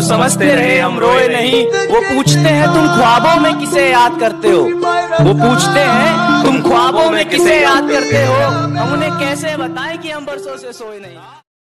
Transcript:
वो समझते रहे, हम रोए नहीं। वो पूछते हैं, तुम ख्वाबों में किसे याद करते हो? वो पूछते हैं, तुम ख्वाबों में किसे याद करते हो? हम उन्हें कैसे बताएँ कि हम बरसों से सोए नहीं?